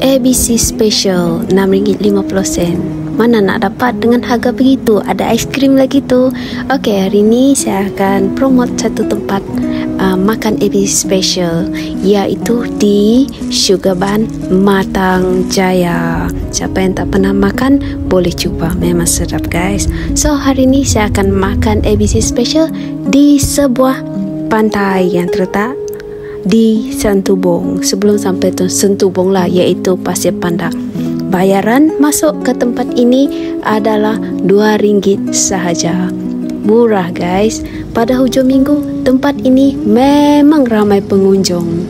ABC Special RM6.50 Mana nak dapat dengan harga begitu? Ada aiskrim lagi tu. Okey hari ni saya akan promote satu tempat uh, Makan ABC Special Iaitu di Sugar Bun Matang Jaya. Siapa yang tak pernah makan Boleh cuba. Memang sedap guys. So hari ni saya akan makan ABC Special Di sebuah pantai yang terletak di Santubong sebelum sampai tu Santubong lah iaitu Pasir Pandak. Bayaran masuk ke tempat ini adalah RM2 sahaja. Murah guys. Pada hujung minggu tempat ini memang ramai pengunjung.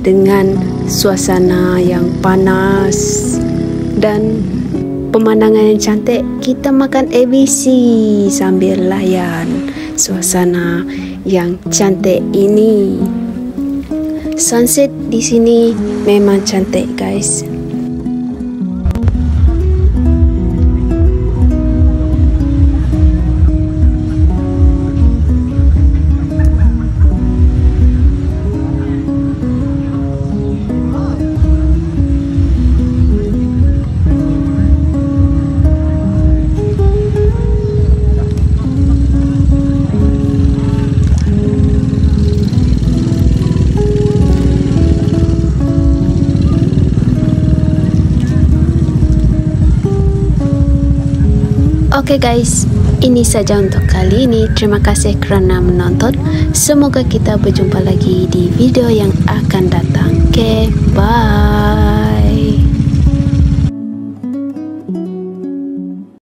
Dengan suasana yang panas dan pemandangan yang cantik, kita makan ABC sambil layan suasana yang cantik ini. Sunset di sini memang cantik guys. Okay guys, ini saja untuk kali ini. Terima kasih kerana menonton. Semoga kita berjumpa lagi di video yang akan datang. Okay, bye.